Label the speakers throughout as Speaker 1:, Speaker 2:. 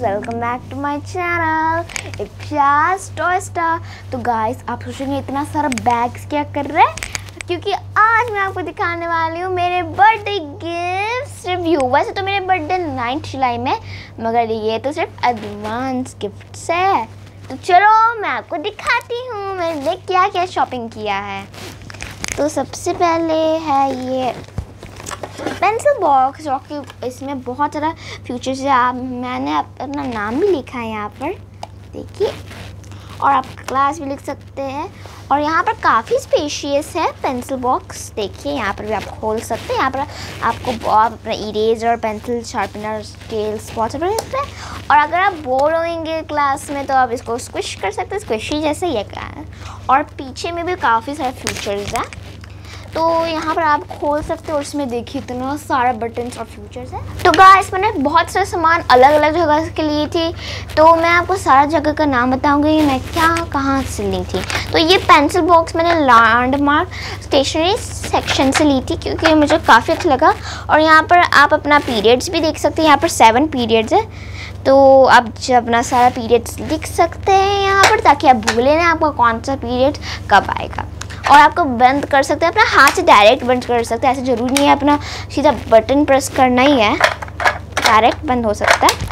Speaker 1: Welcome back to my channel तो guys आप सोचेंगे इतना सारा बैग्स क्या कर रहे हैं? क्योंकि आज मैं आपको दिखाने वाली हूँ मेरे बर्थडे गिफ्ट रिव्यू वैसे तो मेरे बर्थडे नाइन्थ जुलाई में, मगर ये तो सिर्फ़ एडवांस गिफ्ट्स है। तो चलो, मैं आपको दिखाती हूँ मैंने क्या क्या शॉपिंग किया है। तो सबसे पहले है ये पेंसिल बॉक्स जो कि इसमें बहुत सारा फ्यूचर्स है आप, मैंने अपना नाम भी लिखा है यहाँ पर। देखिए, और आप क्लास भी लिख सकते हैं। और यहाँ पर काफ़ी स्पेशियस है पेंसिल बॉक्स देखिए, यहाँ पर भी आप खोल सकते हैं। यहाँ पर आपको आप अपना इरेजर पेंसिल शार्पनर स्केल्स बहुत सारे हैं और अगर आप बोर होंगे क्लास में तो आप इसको स्क्विश कर सकते हैं। स्क्विशी जैसे ये है और पीछे में भी काफ़ी सारे फीचर्स हैं। तो यहाँ पर आप खोल सकते हो और इसमें देखिए इतना सारा बटन्स और फ्यूचर्स है। तो गाइस मैंने बहुत सारे सामान अलग अलग जगह के लिए थी। तो मैं आपको सारा जगह का नाम बताऊँगी, मैं क्या, कहाँ से ली थी। तो ये पेंसिल बॉक्स मैंने लैंडमार्क स्टेशनरी सेक्शन से ली थी, क्योंकि मुझे काफ़ी अच्छा लगा। और यहाँ पर आप अपना पीरियड्स भी देख सकते हैं, यहाँ पर सेवन पीरियड्स है। तो आप जब अपना सारा पीरियड्स लिख सकते हैं यहाँ पर, ताकि आप भूलें ना आपका कौन सा पीरियड कब आएगा। और आपको बंद कर सकते हैं, अपना हाथ से डायरेक्ट बंद कर सकते हैं। ऐसे ज़रूरी नहीं है, अपना सीधा बटन प्रेस करना ही है। डायरेक्ट बंद हो सकता है।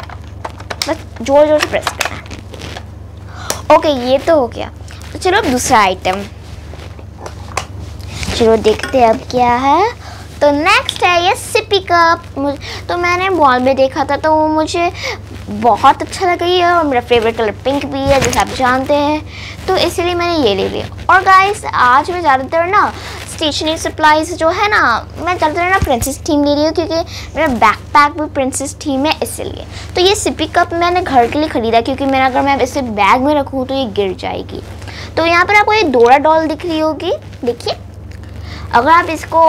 Speaker 1: बस ज़ोर ज़ोर से प्रेस करना है। ओके ये तो हो गया। तो चलो अब दूसरा आइटम चलो देखते हैं अब क्या है। तो नेक्स्ट है ये सिपी कप तो मैंने मॉल में देखा था तो वो मुझे बहुत अच्छा लगा ये, और मेरा फेवरेट कलर पिंक भी है, जैसे आप जानते हैं। तो इसीलिए मैंने ये ले लिया। और गाइस आज मैं ज़्यादातर ना स्टेशनरी सप्लाईज जो है ना, मैं ज़्यादातर ना प्रिंसेस थीम ले रही हूँ, क्योंकि मेरा बैक पैक भी प्रिंसेस थीम है, इसलिए। तो ये सिपी कप मैंने घर के लिए ख़रीदा, क्योंकि मेरा अगर मैं इसे बैग में रखूँ तो ये गिर जाएगी। तो यहाँ पर आपको ये डोरा डॉल दिख रही होगी। देखिए। अगर आप इसको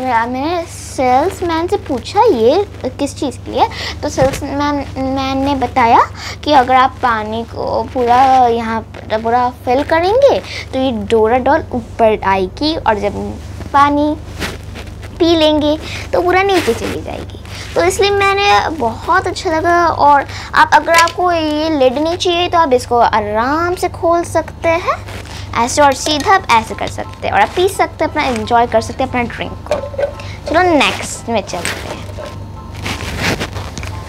Speaker 1: मैंने सेल्समैन से पूछा ये, किस चीज़ के लिए? तो सेल्समैन मैन मैन ने बताया कि अगर आप पानी को पूरा यहाँ पूरा फिल करेंगे तो ये डोरा डॉल ऊपर आएगी और जब पानी पी लेंगे तो पूरा नीचे चली जाएगी। तो इसलिए मैंने बहुत अच्छा लगा और आप, अगर आपको ये लिड नहीं चाहिए तो आप इसको आराम से खोल सकते हैं, ऐसे और सीधा आप ऐसे कर सकते हैं और आप पी सकते हैं, अपना एंजॉय कर सकते हैं, अपना ड्रिंक को। चलो नेक्स्ट में चलते हैं।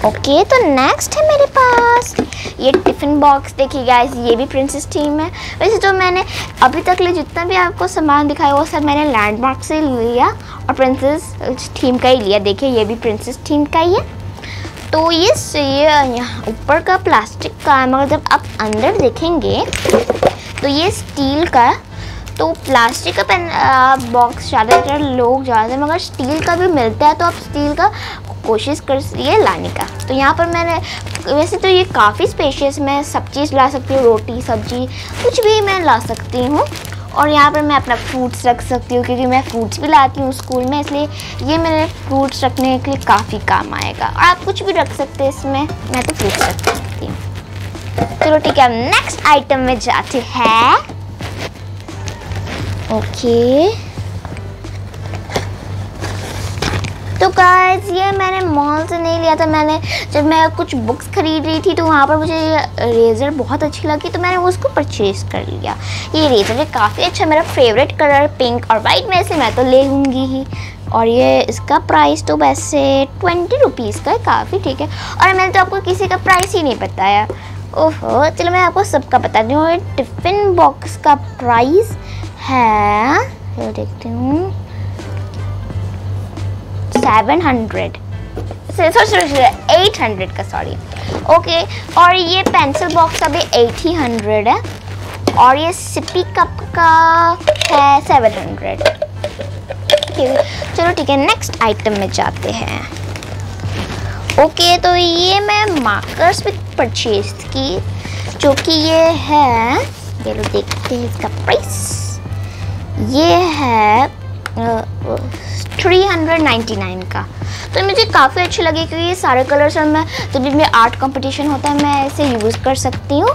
Speaker 1: ओके तो नेक्स्ट है मेरे पास। ये टिफ़िन बॉक्स देखिए गाइस ये भी प्रिंसेस थीम है। वैसे तो मैंने अभी तक ले जितना भी आपको सामान दिखाया, वो सब मैंने लैंडमार्क से लिया और प्रिंसेस थीम का ही लिया। देखिए, ये भी प्रिंसेस थीम का ही है। तो ये ये यहाँ ऊपर का प्लास्टिक का है, मगर जब आप अंदर देखेंगे तो ये स्टील का तो प्लास्टिक का पेन बॉक्स ज़्यादातर लोग ज़्यादा, मगर स्टील का भी मिलता है तो आप स्टील का कोशिश करिए लाने का। तो यहाँ पर मैंने, वैसे तो ये काफ़ी स्पेशियस मैं सब चीज़ ला सकती हूँ, रोटी, सब्ज़ी, कुछ भी मैं ला सकती हूँ। और यहाँ पर मैं अपना फ्रूट्स रख सकती हूँ, क्योंकि मैं फ्रूट्स भी लाती हूँ स्कूल में, इसलिए ये मेरे फ्रूट्स रखने के लिए काफ़ी काम आएगा। और आप कुछ भी रख सकते हैं इसमें, मैं तो फ्रूट्स रख सकती हूँ। चलो ठीक है नेक्स्ट आइटम में जाते हैं। ओके तो गाइस ये मैंने मॉल से नहीं लिया था, मैंने जब मैं कुछ बुक्स खरीद रही थी तो वहाँ पर मुझे ये रेज़र बहुत अच्छी लगी तो मैंने उसको परचेज़ कर लिया। ये रेज़र है काफ़ी अच्छा मेरा फेवरेट कलर पिंक और वाइट में से मैं तो ले लूँगी ही। और ये इसका प्राइस तो वैसे ट्वेंटी रुपीज़ का है, काफ़ी ठीक है। और मैंने तो आपको किसी का प्राइस ही नहीं बताया। ओहो, चलो मैं आपको सबका बता दूँ टिफ़िन बॉक्स का प्राइस है तो देखती हूँ। सेवन हंड्रेड एट हंड्रेड का सॉरी ओके और ये पेंसिल बॉक्स का भी एट ही हंड्रेड है और ये सिपी कप का है सेवन हंड्रेड चलो ठीक है नेक्स्ट आइटम में जाते हैं। ओके तो ये मैं मार्कर्स भी परचेज की, जो कि ये है, ये देखते हैं इसका प्राइस ये है थ्री हंड्रेड नाइन्टी नाइन का। तो मुझे काफ़ी अच्छी लगी क्योंकि ये सारे कलर्स और मैं जब भी मेरा आर्ट कंपटीशन होता है, मैं इसे यूज़ कर सकती हूँ।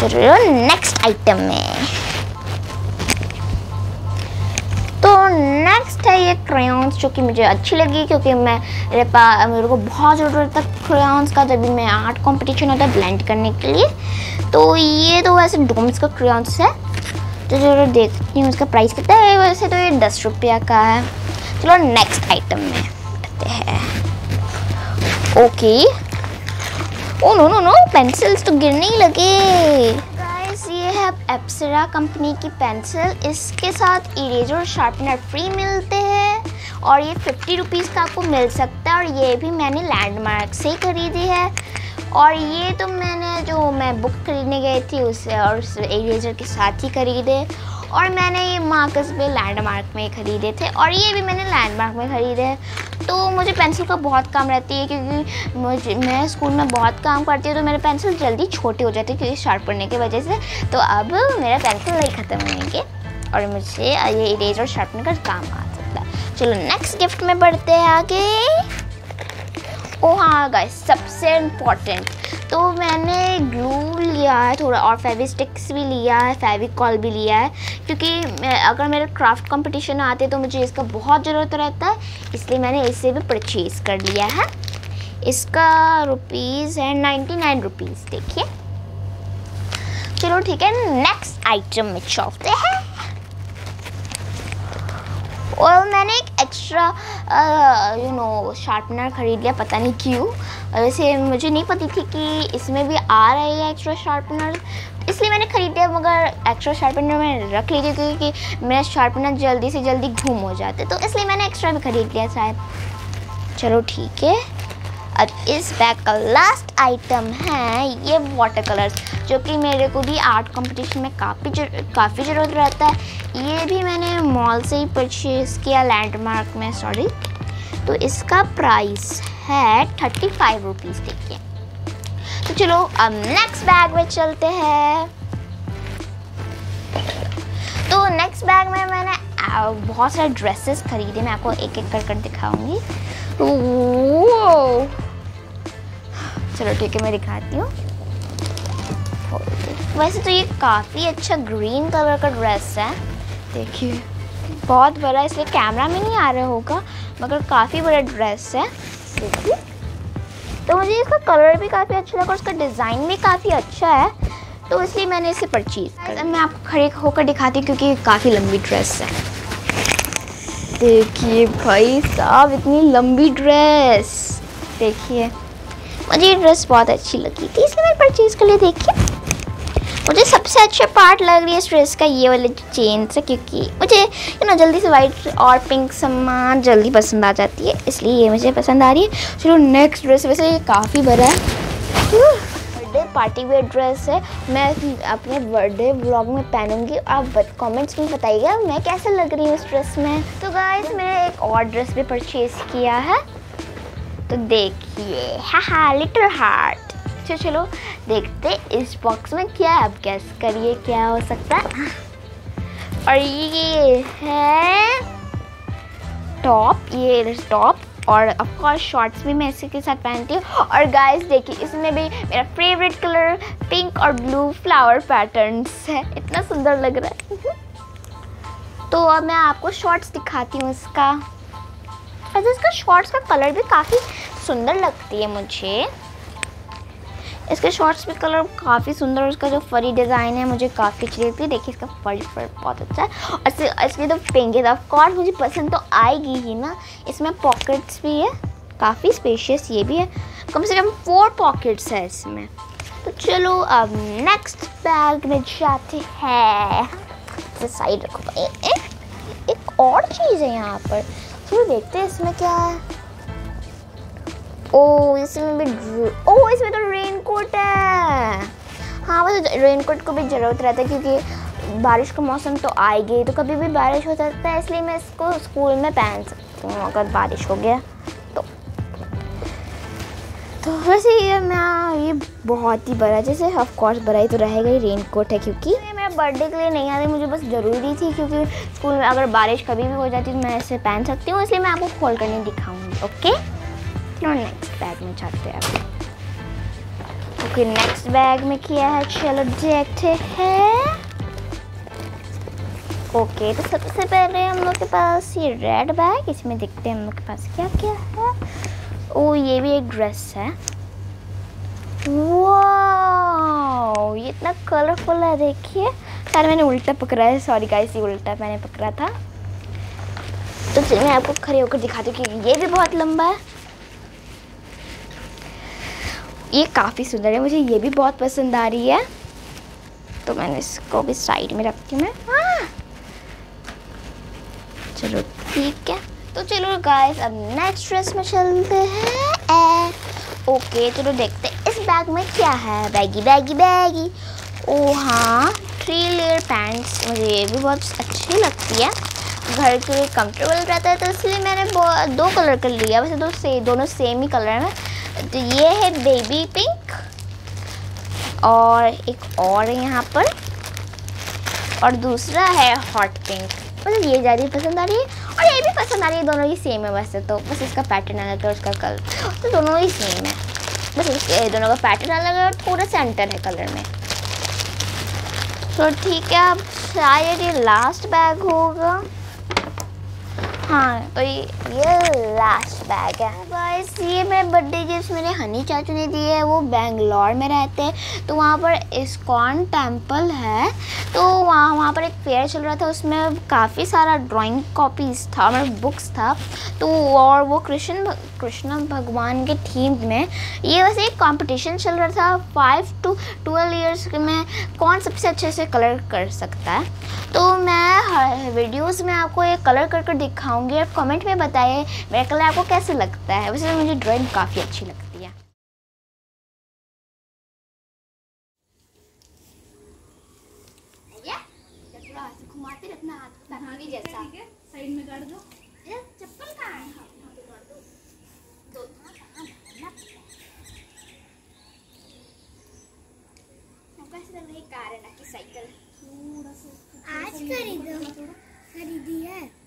Speaker 1: चलो नेक्स्ट आइटम में। तो नेक्स्ट है ये क्रेयॉन्स जो कि मुझे अच्छी लगी, क्योंकि मैं, मेरे पास मेरे को बहुत ज़रूरत था क्रेयॉन्स का, जब भी मैं आर्ट कंपटीशन होता है ब्लेंड करने के लिए। तो ये तो वैसे डोम्स का क्रेयॉन्स है। तो ज़रूर देखती हूँ उसका प्राइस कितना है, वैसे तो ये दस रुपया का है। चलो नेक्स्ट आइटम में बढ़ते हैं। Okay oh no no no pencils तो गिरने ही लगे। ये है एप्सरा कंपनी की पेंसिल इसके साथ इरेजर और शार्पनर फ्री मिलते हैं। और ये फिफ्टी रुपीज़ का आपको मिल सकता है। और ये भी मैंने लैंडमार्क से ही खरीदी है। और ये तो मैंने जो मैं बुक खरीदने गई थी उससे और उस इरेजर के साथ ही खरीदे। और मैंने ये मार्कस भी लैंडमार्क में खरीदे थे और ये भी मैंने लैंडमार्क में ख़रीदे हैं। तो मुझे पेंसिल का बहुत काम रहती है क्योंकि मुझे, मैं स्कूल में बहुत काम करती हूँ तो मेरे पेंसिल जल्दी छोटे हो जाते हैं क्योंकि शार्प पढ़ने की वजह से। तो अब मेरा पेंसिल नहीं ख़त्म होंगे और मुझे ये इरेजर शार्पनर का काम आ सकता है। चलो नेक्स्ट गिफ्ट में बढ़ते हैं आगे। ओ हाँ गाइस सबसे इम्पोर्टेंट तो मैंने ग्लू लिया है थोड़ा और फेवी स्टिक्स भी लिया है फेविकॉल भी लिया है, क्योंकि अगर मेरे क्राफ्ट कंपटीशन आते तो मुझे इसका बहुत ज़रूरत रहता है, इसलिए मैंने इसे भी परचेज़ कर लिया है। इसका रुपीज़ है नाइन्टी नाइन रुपीज़ देखिए। चलो ठीक है नेक्स्ट आइटम में चलते हैं। और मैंने एक एक्स्ट्रा यू नो शार्पनर ख़रीद लिया, पता नहीं क्यों। वैसे मुझे नहीं पता थी कि इसमें भी आ रहा है एक्स्ट्रा शार्पनर इसलिए मैंने ख़रीद लिया, मगर एक्स्ट्रा शार्पनर मैं रख ली थी क्योंकि मेरा शार्पनर जल्दी से जल्दी घूम हो जाते तो इसलिए मैंने एक्स्ट्रा भी ख़रीद लिया शायद। चलो ठीक है। अब इस बैग का लास्ट आइटम है ये वाटर कलर्स जो कि मेरे को भी आर्ट कंपटीशन में काफ़ी जर, काफ़ी ज़रूरत रहता है। ये भी मैंने मॉल से ही परचेज़ किया लैंडमार्क में सॉरी तो इसका प्राइस है थर्टी फाइव रुपीज़ देखिए। तो चलो अब नेक्स्ट बैग में चलते हैं। तो नेक्स्ट बैग में मैंने बहुत सारे ड्रेसेस खरीदे मैं आपको एक एक कर कर दिखाऊँगी चलो ठीक है, मैं दिखाती हूँ। वैसे तो ये काफ़ी अच्छा ग्रीन कलर का ड्रेस है। देखिए, बहुत बड़ा इसलिए कैमरा में नहीं आ रहा होगा, मगर काफ़ी बड़ा ड्रेस है। देखिए तो मुझे इसका कलर भी काफ़ी अच्छा लगा और उसका डिज़ाइन भी काफ़ी अच्छा है तो इसलिए मैंने इसे परचेज़ कर मैं आपको खड़े होकर दिखाती हूँ क्योंकि काफ़ी लंबी ड्रेस है। देखिए भाई साहब, इतनी लंबी ड्रेस देखिए मुझे ये ड्रेस बहुत अच्छी लगी थी, इसलिए मैं परचेज़ कर लिए देखिए मुझे सबसे अच्छा पार्ट लग रही है इस ड्रेस का, ये वाले चेन से क्योंकि मुझे यू नो जल्दी से वाइट और पिंक सामान जल्दी पसंद आ जाती है, इसलिए ये मुझे पसंद आ रही है। चलो नेक्स्ट ड्रेस वैसे ये काफ़ी बड़ा है। बर्थडे पार्टी वेयर ड्रेस है। मैं अपने बर्थडे ब्लॉग में पहनूँगी, आप कमेंट्स में बताइएगा, मैं कैसे लग रही हूँ इस ड्रेस में। तो गाइस मैंने एक और ड्रेस भी परचेज़ किया है। तो देखिए हा लिटिल हार्ट तो चलो, देखते इस बॉक्स में क्या है। अब गैस करिए क्या हो सकता है। और ये है टॉप ये टॉप और ऑफकोर्स शॉर्ट्स भी मैं इसी के साथ पहनती हूँ। और गाइस देखिए, इसमें भी मेरा फेवरेट कलर पिंक और ब्लू फ्लावर पैटर्न्स है। इतना सुंदर लग रहा है। तो अब मैं आपको शॉर्ट्स दिखाती हूँ इसका। वैसे इसका शॉर्ट्स का कलर भी काफ़ी सुंदर लगती है मुझे। इसके शॉर्ट्स भी कलर काफ़ी सुंदर और इसका जो फरी डिज़ाइन है मुझे काफ़ी अच्छी लगती है। देखिए इसका फरी फर बहुत अच्छा है। और इसके तो है ऑफकोर्स मुझे पसंद तो आएगी ही ना। इसमें पॉकेट्स भी है, काफ़ी स्पेशियस ये भी है। कम से कम फोर पॉकेट्स है इसमें। तो चलो अब नेक्स्ट बैग में जाते हैं। साइड रखो एक और चीज़ है यहाँ पर। चलो देखते हैं इसमें क्या है? ओ इसमें भी ओ इसमें तो रेन कोट है हाँ बस रेन को भी ज़रूरत रहता है क्योंकि बारिश का मौसम तो आएगी तो कभी भी बारिश हो सकता है, इसलिए मैं इसको स्कूल में पहन सकती हूँ, अगर बारिश हो गया तो। तो वैसे ये मैं, ये बहुत ही बड़ा, जैसे ऑफ़ कोर्स बड़ा ही तो रहेगा ही रेन कोट है क्योंकि बर्थडे के लिए नहीं आ रही, मुझे बस ज़रूरी थी क्योंकि स्कूल में अगर बारिश कभी भी हो जाती तो मैं इसे पहन सकती हूँ, इसलिए मैं आपको खोल कर नहीं दिखाऊँगी ओके नेक्स्ट बैग में जाते हैं ओके नेक्स्ट बैग में किया है चलो देखते हैं। ओके तो सबसे पहले हम लोग के पास ये रेड बैग इसमें देखते हैं हम लोग के पास क्या क्या है। ओ ये भी एक ड्रेस है। वाह ये इतना कलरफुल है, देखिए। सर मैंने उल्टा पकड़ा है। सॉरी गाइस ये उल्टा मैंने पकड़ा था। तो चलिए मैं आपको खड़े होकर दिखाती हूँ कि ये भी बहुत लंबा है। ये काफ़ी सुंदर है। मुझे ये भी बहुत पसंद आ रही है। तो मैंने इसको भी साइड में रखती हूँ मैं। हाँ। चलो, ठीक है। तो चलो गाइस अब नेक्स्ट ड्रेस में चलते हैं। ओके चलो देखते बैग में क्या है? Baggy baggy baggy. ओ हाँ थ्री लेयर पैंट्स मुझे ये भी बहुत अच्छी लगती है। घर के लिए कम्फर्टेबल रहता है तो इसलिए मैंने दो कलर कर लिया। वैसे दो से, दोनों सेम ही कलर में तो ये है बेबी पिंक और एक और यहाँ पर। और दूसरा है हॉट पिंक मतलब ये ज़्यादा पसंद आ रही है और ये भी पसंद आ रही है, दोनों ही सेम है वैसे तो। बस इसका पैटर्न अलग है, उसका कलर तो दोनों ही सेम है। बस ये दोनों का पैटर्न अलग है और पूरा सेंटर है कलर में। तो ठीक है, अब शायद ये लास्ट बैग होगा। हाँ। तो ये ये लास्ट बैग है। बस ये मेरे बर्थडे गिफ्ट मेरे हनी चाचू ने दिए है वो बेंगलोर में रहते हैं। तो वहाँ पर इस्कॉन टेंपल है। तो वहाँ वहाँ पर एक फेयर चल रहा था उसमें काफ़ी सारा ड्राइंग कॉपीज़ था मतलब बुक्स था। तो और वो कृष्ण कृष्ण भगवान के थीम में ये वैसे एक कंपटीशन चल रहा था फाइव टू ट्वेल्व ईयर्स में कौन सबसे अच्छे से कलर कर सकता है। तो मैं वीडियोस में आपको ये कलर कर कर दिखाऊँगी आप कमेंट में बताइए मेरा कलर आपको कैसे लगता है? वैसे मुझे ड्राइंग काफ़ी अच्छी लगती है। साइड में कर दो। चप्पल कहाँ है? कार है ना कि साइकिल? आज खरीदो। खरीदी है।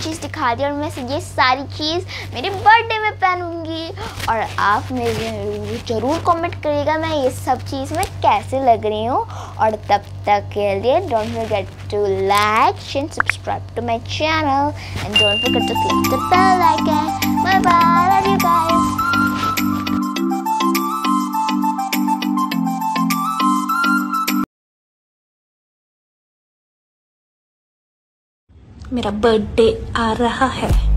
Speaker 1: चीज़ दिखा दी और मैं ये सारी चीज़ मेरे बर्थडे में पहनूँगी। और आप मेरे, ज़रूर कमेंट करिएगा मैं ये सब चीज़ में कैसे लग रही हूँ। और तब तक के लिए don't forget to like and subscribe to my channel and don't forget to click the bell icon bye bye love you guys
Speaker 2: मेरा बर्थडे आ रहा है।